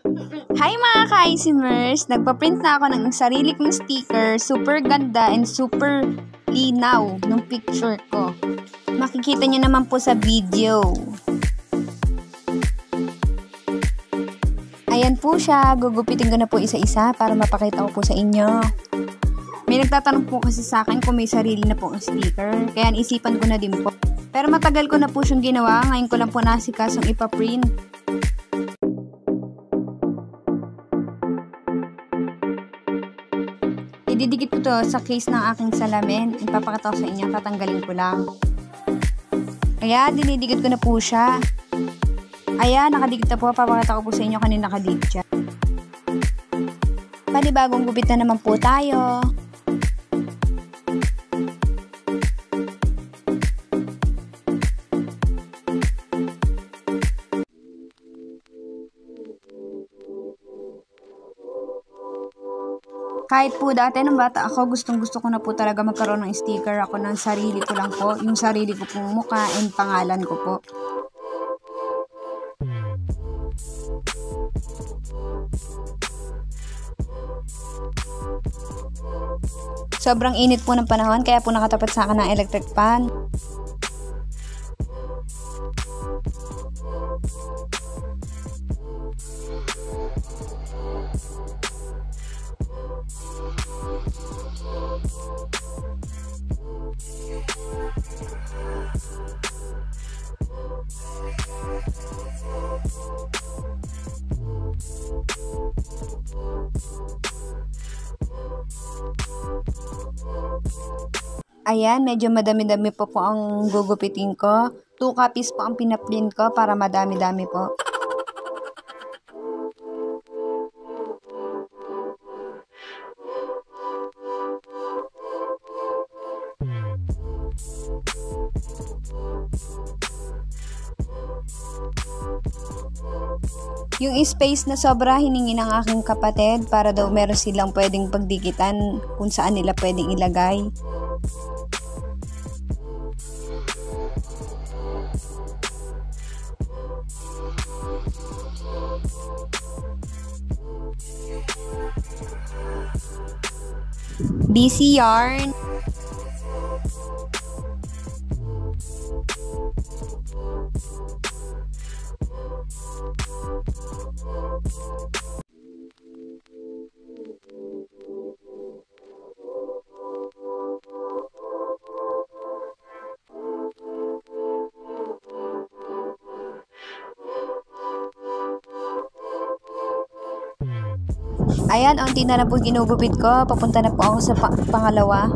Hi mga ka-Isimers! Nagpa-print na ako ng sarili kong sticker. Super ganda and super linaw ng picture ko. Makikita nyo naman po sa video. Ayan po siya. Gugupitin ko na po isa-isa para mapakita ko po sa inyo. May nagtatanong po kasi sa akin kung may sarili na po ang sticker. Kaya isipan ko na din po. Pero matagal ko na po siyang ginawa. Ngayon ko lang po nasikasong ipaprint. Ididikit ko to sa case ng aking salamin. Ipapakita ko sa inyo. Tatanggalin ko lang. Kaya, dinidikit ko na po siya. Ayan, nakadikit na po. Papakita ko po sa inyo kanina nakadikit siya. Panibagong gupit na naman po tayo. Kahit po dati nung bata ako, gustong gusto ko na po talaga magkaroon ng sticker ako ng sarili ko lang po. Yung sarili ko pong mukha and pangalan ko po. Sobrang init po ng panahon kaya po nakatapat sa akin ng electric fan. Ayan, medyo madami-dami po po ang gugupitin ko. 2 copies po ang pinaprint ko para madami-dami po. Yung space na sobra hiningi ng aking kapatid para daw meron silang pwedeng pagdikitan kung saan nila pwedeng ilagay. BC Yarn Ayan, unti na lang po ginugupit ko. Papunta na po ako sa pa pangalawa.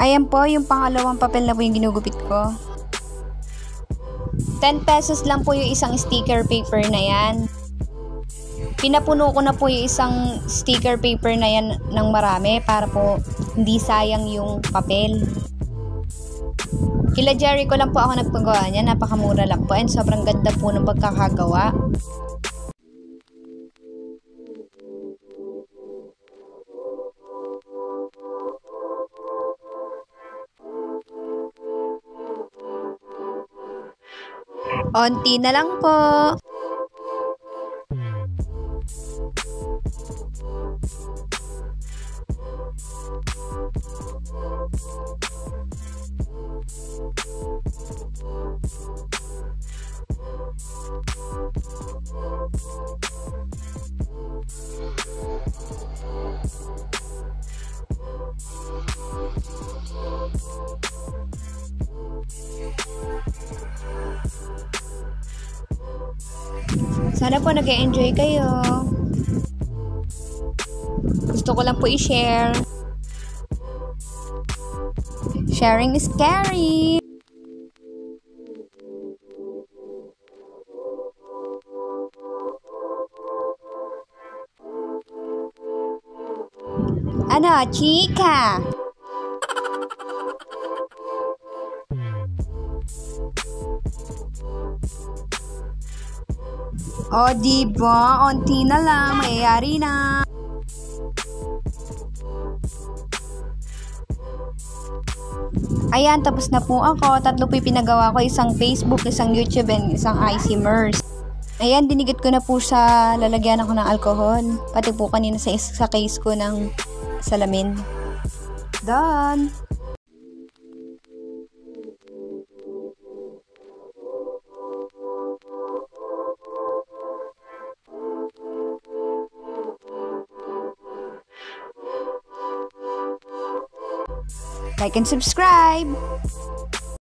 Ayan po, yung pangalawang papel na po yung ginugupit ko. 10 pesos lang po yung isang sticker paper na yan. Pinapuno ko na po yung isang sticker paper na yan ng marami para po hindi sayang yung papel. Kila Jerry ko lang po ako nagpagawa niya. Napakamura lang po and sobrang ganda po ng pagkakagawa. Onti na lang po. Sana po nag-enjoy kayo. Gusto ko lang po i-share. Sharing is scary. Ano, chika? O, diba? Onti na lang, mayayari na. Ayan, tapos na po ako. Tatlo po pinagawa ko, isang Facebook, isang YouTube, and isang iSimmers. Ayan, dinigit ko na po sa lalagyan ako ng alcohol. Pati po kanina sa, sa case ko ng salamin. Done! Like and subscribe!